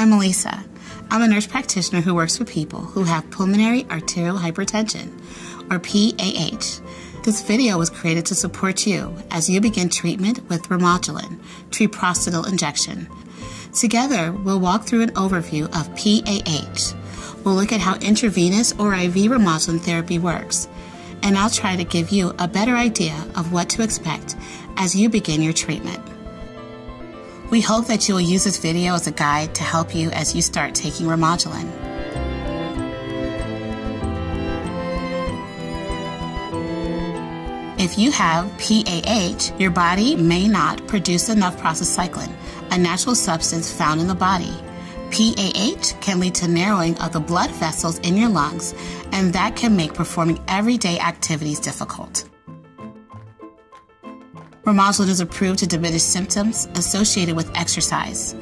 I'm Elisa. I'm a nurse practitioner who works with people who have pulmonary arterial hypertension, or PAH. This video was created to support you as you begin treatment with Remodulin, treprostinil injection. Together, we'll walk through an overview of PAH. We'll look at how intravenous or IV Remodulin therapy works, and I'll try to give you a better idea of what to expect as you begin your treatment. We hope that you will use this video as a guide to help you as you start taking Remodulin. If you have PAH, your body may not produce enough prostacyclin, a natural substance found in the body. PAH can lead to narrowing of the blood vessels in your lungs, and that can make performing everyday activities difficult. Remodulin is approved to diminish symptoms associated with exercise.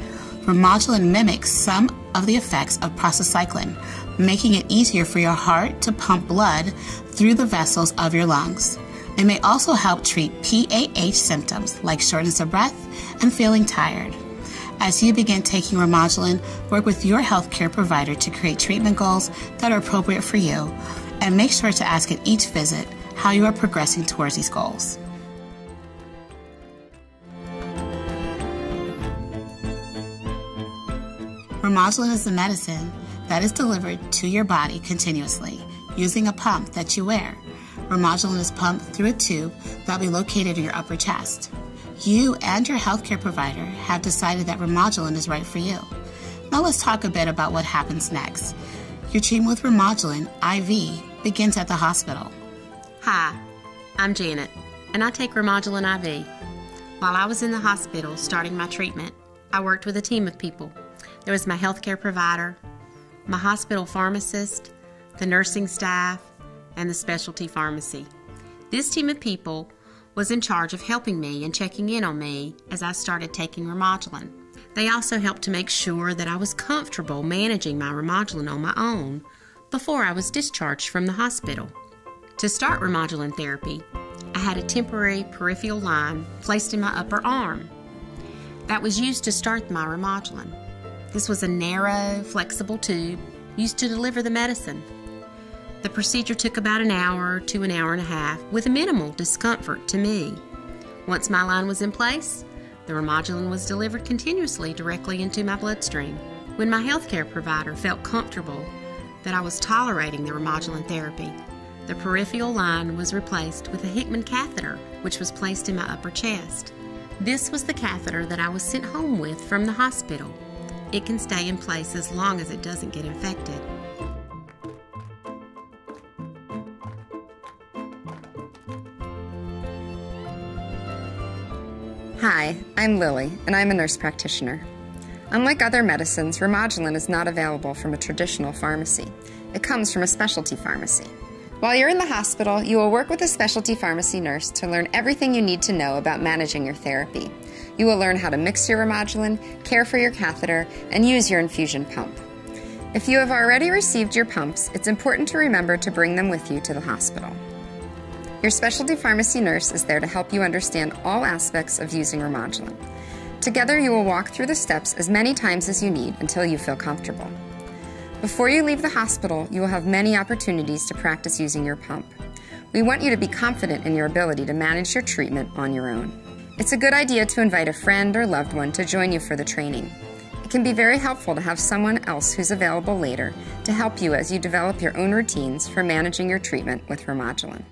Remodulin mimics some of the effects of prostacyclin, making it easier for your heart to pump blood through the vessels of your lungs. It may also help treat PAH symptoms like shortness of breath and feeling tired. As you begin taking Remodulin, work with your healthcare provider to create treatment goals that are appropriate for you, and make sure to ask at each visit how you are progressing towards these goals. Remodulin is a medicine that is delivered to your body continuously using a pump that you wear. Remodulin is pumped through a tube that will be located in your upper chest. You and your healthcare provider have decided that Remodulin is right for you. Now let's talk a bit about what happens next. Your treatment with Remodulin IV begins at the hospital. Hi, I'm Janet, and I take Remodulin IV. While I was in the hospital starting my treatment, I worked with a team of people. There was my healthcare provider, my hospital pharmacist, the nursing staff, and the specialty pharmacy. This team of people was in charge of helping me and checking in on me as I started taking Remodulin. They also helped to make sure that I was comfortable managing my Remodulin on my own before I was discharged from the hospital. To start Remodulin therapy, I had a temporary peripheral line placed in my upper arm that was used to start my Remodulin. This was a narrow, flexible tube used to deliver the medicine. The procedure took about an hour to an hour and a half with minimal discomfort to me. Once my line was in place, the Remodulin was delivered continuously directly into my bloodstream. When my healthcare provider felt comfortable that I was tolerating the Remodulin therapy, the peripheral line was replaced with a Hickman catheter, which was placed in my upper chest. This was the catheter that I was sent home with from the hospital. It can stay in place as long as it doesn't get infected. Hi, I'm Lily, and I'm a nurse practitioner. Unlike other medicines, Remodulin is not available from a traditional pharmacy. It comes from a specialty pharmacy. While you're in the hospital, you will work with a specialty pharmacy nurse to learn everything you need to know about managing your therapy. You will learn how to mix your Remodulin, care for your catheter, and use your infusion pump. If you have already received your pumps, it's important to remember to bring them with you to the hospital. Your specialty pharmacy nurse is there to help you understand all aspects of using Remodulin. Together, you will walk through the steps as many times as you need until you feel comfortable. Before you leave the hospital, you will have many opportunities to practice using your pump. We want you to be confident in your ability to manage your treatment on your own. It's a good idea to invite a friend or loved one to join you for the training. It can be very helpful to have someone else who's available later to help you as you develop your own routines for managing your treatment with Remodulin.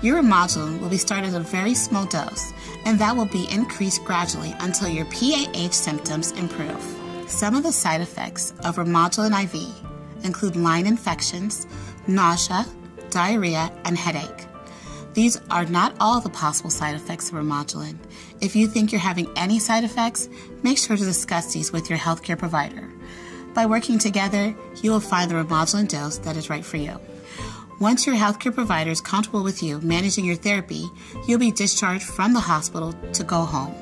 Your Remodulin will be started at a very small dose, and that will be increased gradually until your PAH symptoms improve. Some of the side effects of Remodulin IV include line infections, nausea, diarrhea, and headache. These are not all the possible side effects of Remodulin. If you think you're having any side effects, make sure to discuss these with your healthcare provider. By working together, you will find the Remodulin dose that is right for you. Once your healthcare provider is comfortable with you managing your therapy, you'll be discharged from the hospital to go home.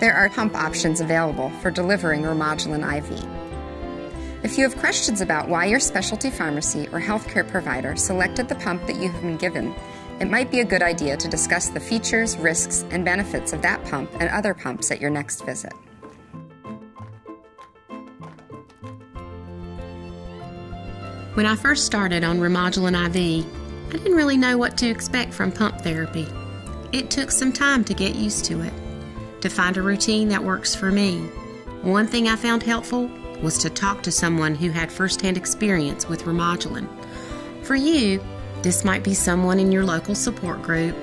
There are pump options available for delivering Remodulin IV. If you have questions about why your specialty pharmacy or healthcare provider selected the pump that you have been given, it might be a good idea to discuss the features, risks, and benefits of that pump and other pumps at your next visit. When I first started on Remodulin IV, I didn't really know what to expect from pump therapy. It took some time to get used to it, to find a routine that works for me. One thing I found helpful was to talk to someone who had firsthand experience with Remodulin. For you, this might be someone in your local support group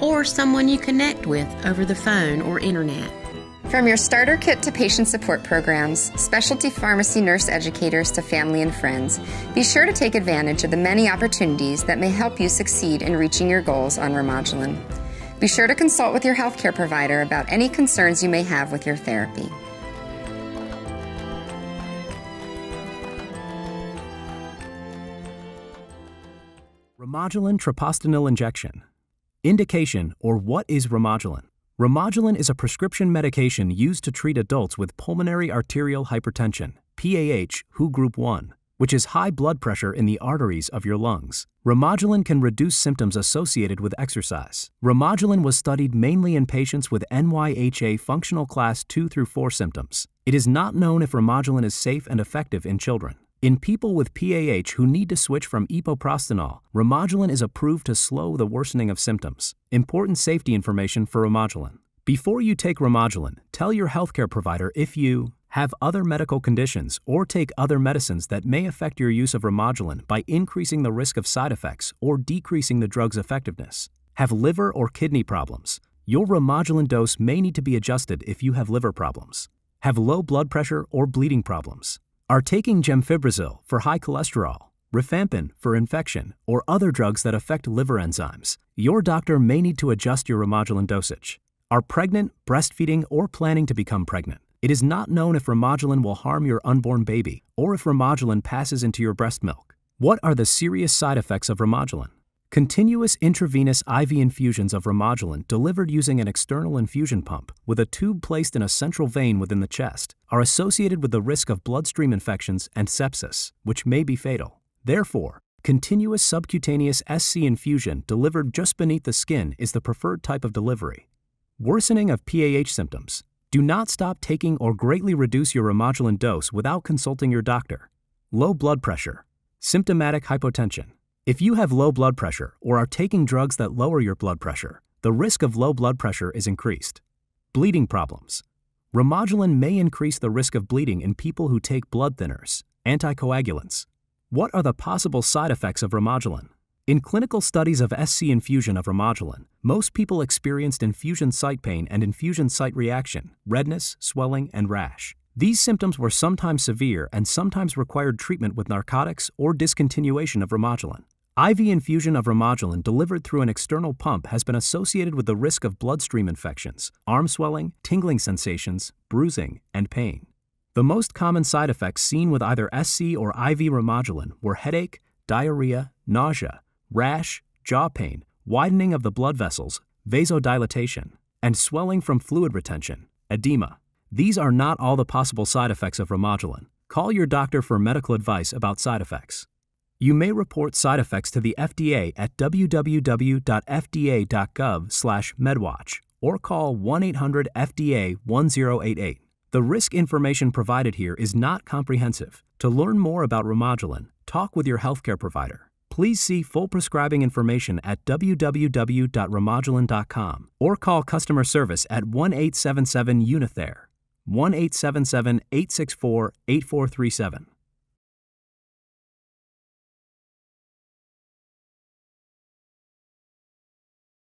or someone you connect with over the phone or internet. From your starter kit to patient support programs, specialty pharmacy nurse educators to family and friends, be sure to take advantage of the many opportunities that may help you succeed in reaching your goals on Remodulin. Be sure to consult with your healthcare provider about any concerns you may have with your therapy. Remodulin treprostinil injection. Indication or what is Remodulin? Remodulin is a prescription medication used to treat adults with pulmonary arterial hypertension, PAH, WHO group 1, which is high blood pressure in the arteries of your lungs. Remodulin can reduce symptoms associated with exercise. Remodulin was studied mainly in patients with NYHA functional class 2 through 4 symptoms. It is not known if Remodulin is safe and effective in children. In people with PAH who need to switch from epoprostenol, Remodulin is approved to slow the worsening of symptoms. Important safety information for Remodulin. Before you take Remodulin, tell your healthcare provider if you have other medical conditions or take other medicines that may affect your use of Remodulin by increasing the risk of side effects or decreasing the drug's effectiveness. Have liver or kidney problems. Your Remodulin dose may need to be adjusted if you have liver problems. Have low blood pressure or bleeding problems are taking gemfibrozil for high cholesterol, rifampin for infection, or other drugs that affect liver enzymes, your doctor may need to adjust your Remodulin dosage. Are pregnant, breastfeeding, or planning to become pregnant? It is not known if Remodulin will harm your unborn baby or if Remodulin passes into your breast milk. What are the serious side effects of Remodulin? Continuous intravenous IV infusions of Remodulin delivered using an external infusion pump with a tube placed in a central vein within the chest are associated with the risk of bloodstream infections and sepsis, which may be fatal. Therefore, continuous subcutaneous SC infusion delivered just beneath the skin is the preferred type of delivery. Worsening of PAH symptoms. Do not stop taking or greatly reduce your Remodulin dose without consulting your doctor. Low blood pressure. Symptomatic hypotension. If you have low blood pressure or are taking drugs that lower your blood pressure, the risk of low blood pressure is increased. Bleeding problems. Remodulin may increase the risk of bleeding in people who take blood thinners, anticoagulants. What are the possible side effects of Remodulin? In clinical studies of SC infusion of Remodulin, most people experienced infusion site pain and infusion site reaction, redness, swelling, and rash. These symptoms were sometimes severe and sometimes required treatment with narcotics or discontinuation of Remodulin. IV infusion of Remodulin delivered through an external pump has been associated with the risk of bloodstream infections, arm swelling, tingling sensations, bruising, and pain. The most common side effects seen with either SC or IV Remodulin were headache, diarrhea, nausea, rash, jaw pain, widening of the blood vessels, vasodilatation, and swelling from fluid retention, edema. These are not all the possible side effects of Remodulin. Call your doctor for medical advice about side effects. You may report side effects to the FDA at www.fda.gov/medwatch or call 1-800-FDA-1088. The risk information provided here is not comprehensive. To learn more about Remodulin, talk with your healthcare provider. Please see full prescribing information at www.remodulin.com or call customer service at 1-877-UNITHER, 1-877-864-8437.